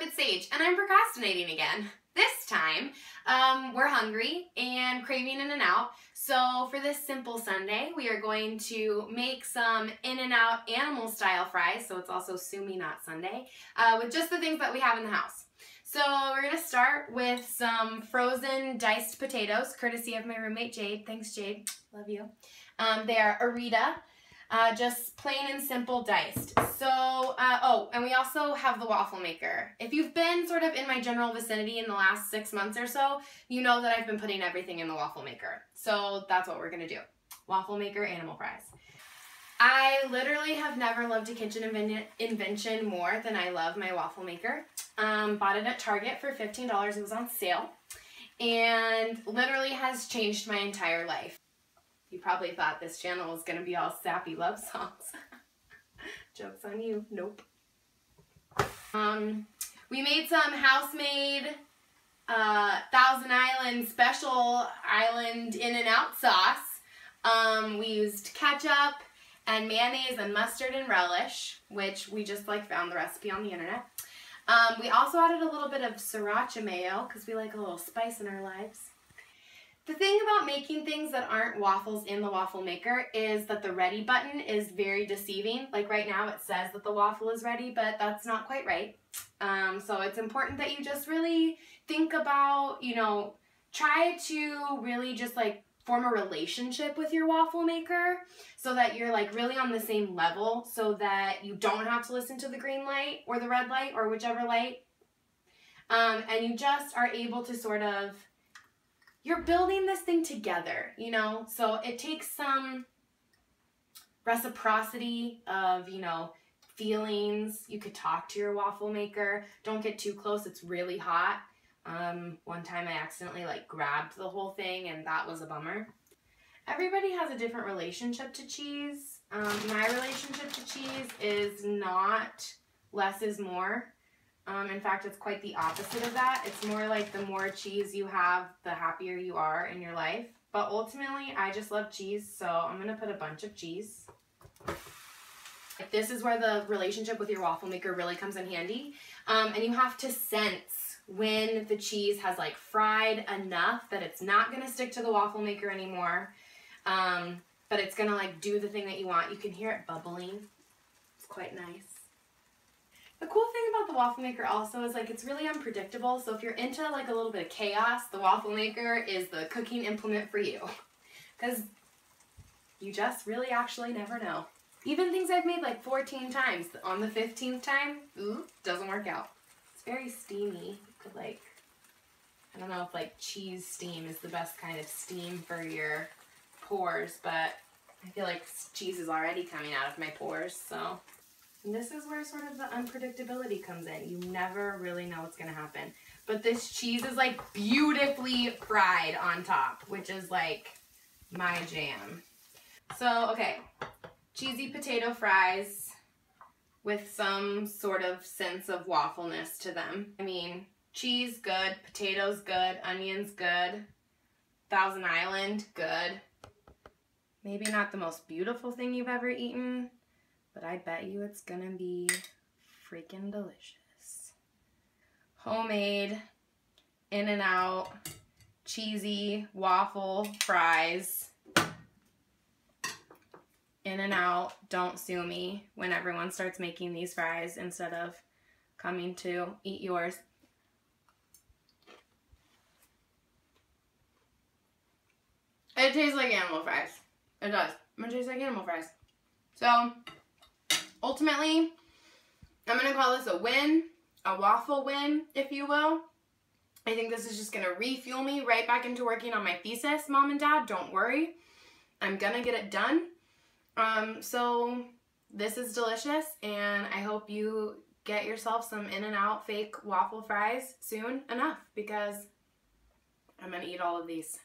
It's Sage, and I'm procrastinating again. This time, um, we're hungry and craving In-N-Out, so for this simple Sunday, we are going to make some In-N-Out animal style fries, so it's also Sumi Not Sunday, uh, with just the things that we have in the house. So we're going to start with some frozen diced potatoes, courtesy of my roommate Jade. Thanks Jade, love you. Um, they are Ore-Ida, uh, just plain and simple diced. So, uh, oh, and we also have the waffle maker. If you've been sort of in my general vicinity in the last six months or so, you know that I've been putting everything in the waffle maker. So that's what we're gonna do. Waffle maker, animal fries. I literally have never loved a kitchen invention more than I love my waffle maker. Um, bought it at Target for $15. It was on sale and literally has changed my entire life. You probably thought this channel was going to be all sappy love songs. Joke's on you. Nope. Um, we made some house-made uh, Thousand Island Special Island In-N-Out sauce. Um, we used ketchup and mayonnaise and mustard and relish, which we just like found the recipe on the internet. Um, we also added a little bit of sriracha mayo because we like a little spice in our lives. The thing about making things that aren't waffles in the waffle maker is that the ready button is very deceiving. Like right now it says that the waffle is ready, but that's not quite right. Um, so it's important that you just really think about, you know, try to really just like form a relationship with your waffle maker so that you're like really on the same level so that you don't have to listen to the green light or the red light or whichever light. Um, and you just are able to sort of you're building this thing together, you know? So it takes some reciprocity of, you know, feelings. You could talk to your waffle maker. Don't get too close. It's really hot. Um, one time I accidentally like grabbed the whole thing and that was a bummer. Everybody has a different relationship to cheese. Um, my relationship to cheese is not less is more. Um, in fact, it's quite the opposite of that. It's more like the more cheese you have, the happier you are in your life. But ultimately, I just love cheese, so I'm going to put a bunch of cheese. This is where the relationship with your waffle maker really comes in handy. Um, and you have to sense when the cheese has like fried enough that it's not going to stick to the waffle maker anymore. Um, but it's going to like do the thing that you want. You can hear it bubbling. It's quite nice. The cool thing waffle maker also is like it's really unpredictable. So if you're into like a little bit of chaos, the waffle maker is the cooking implement for you. Because you just really actually never know. Even things I've made like 14 times, on the 15th time, ooh, doesn't work out. It's very steamy. You could like, I don't know if like cheese steam is the best kind of steam for your pores, but I feel like cheese is already coming out of my pores, so and this is where sort of the unpredictability comes in. You never really know what's going to happen. But this cheese is like beautifully fried on top, which is like my jam. So, okay, cheesy potato fries with some sort of sense of waffleness to them. I mean, cheese, good. Potatoes, good. Onions, good. Thousand Island, good. Maybe not the most beautiful thing you've ever eaten, but I bet you it's gonna be freaking delicious. Homemade, in and out, cheesy waffle fries. In and out, don't sue me when everyone starts making these fries instead of coming to eat yours. It tastes like animal fries. It does. It tastes like animal fries. So, ultimately, I'm going to call this a win, a waffle win, if you will. I think this is just going to refuel me right back into working on my thesis, mom and dad. Don't worry. I'm going to get it done. Um, so this is delicious, and I hope you get yourself some In-N-Out fake waffle fries soon enough because I'm going to eat all of these.